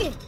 it!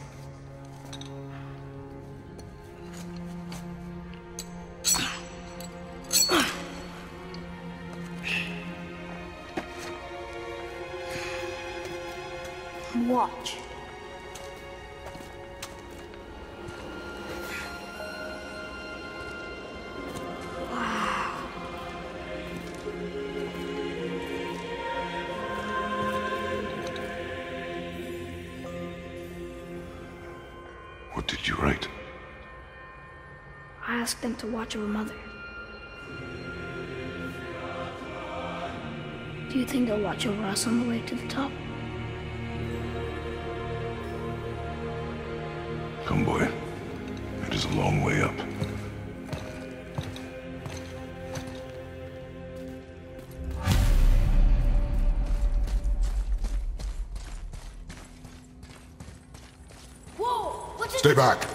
Asked them to watch over Mother. Do you think they'll watch over us on the way to the top? Come, boy. It is a long way up. Whoa! What's Stay back!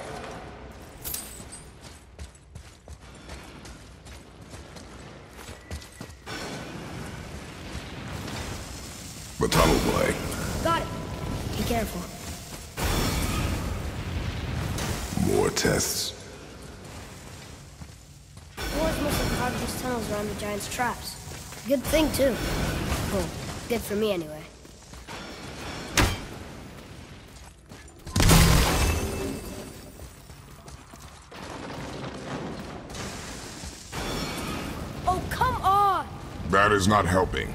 Battalo, boy. Got it. Be careful. More tests. Boys must have carved these tunnels around the giant's traps. Good thing, too. Well, good for me, anyway. Oh, come on! That is not helping.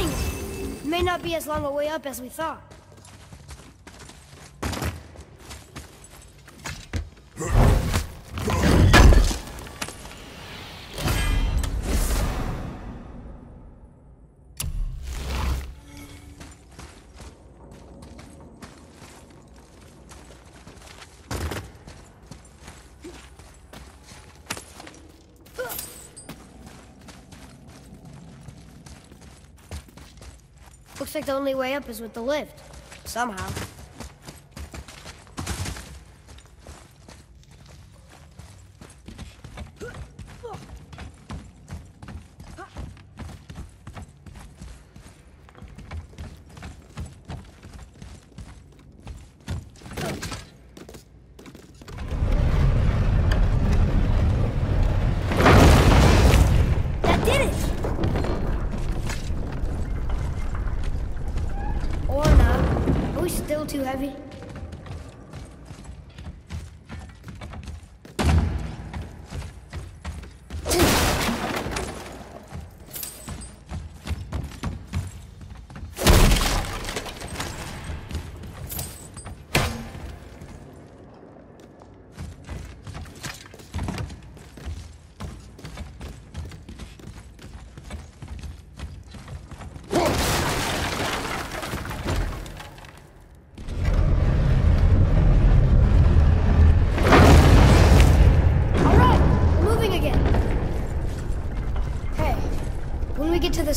Mining. It may not be as long a way up as we thought. Looks like the only way up is with the lift. Somehow. That did it! Or not. Are we still heavy?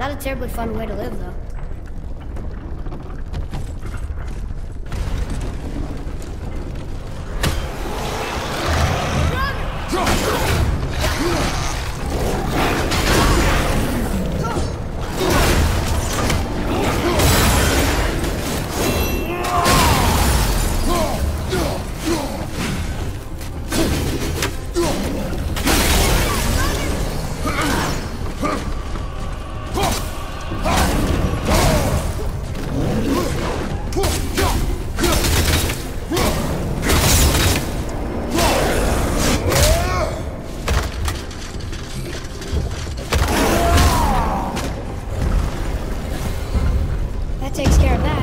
Not a terribly fun way to live, though. Takes care of that.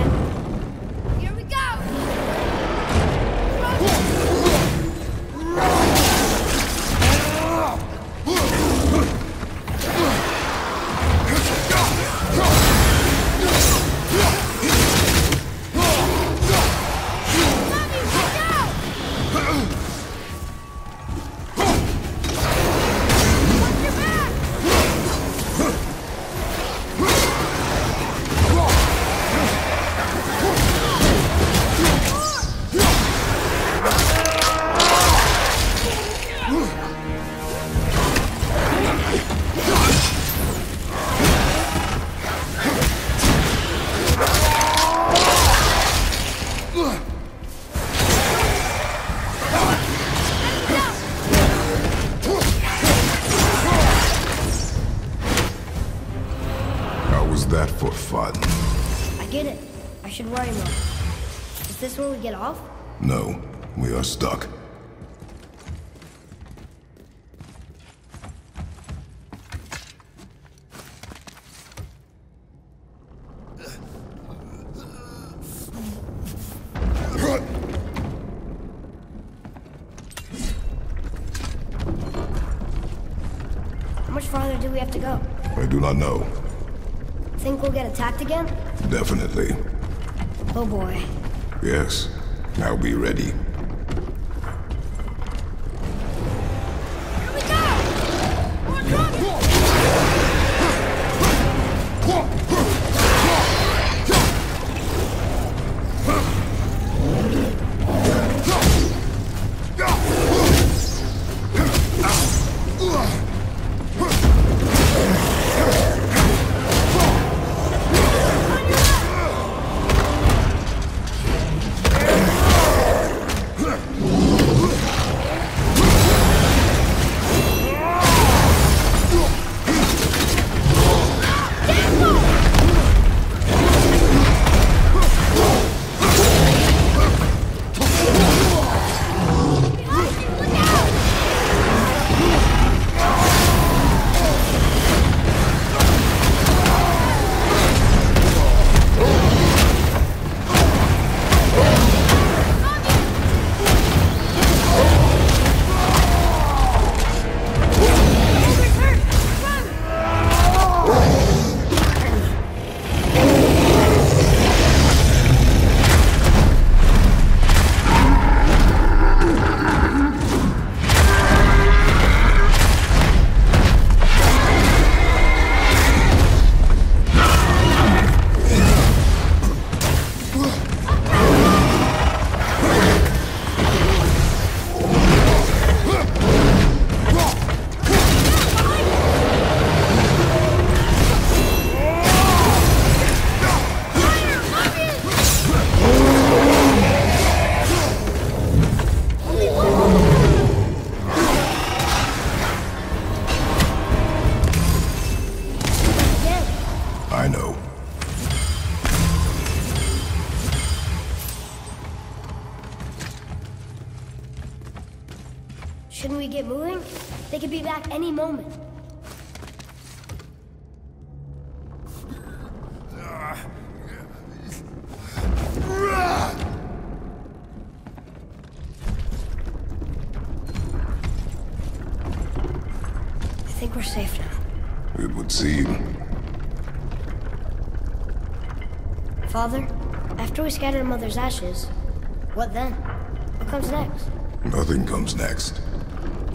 We get off? No, we are stuck. How much farther do we have to go? I do not know. Think we'll get attacked again? Definitely. Oh boy. Yes. Now be ready. We get moving? They could be back any moment. I think we're safe now. It would seem. Father, after we scatter Mother's ashes, what then? What comes next? Nothing comes next.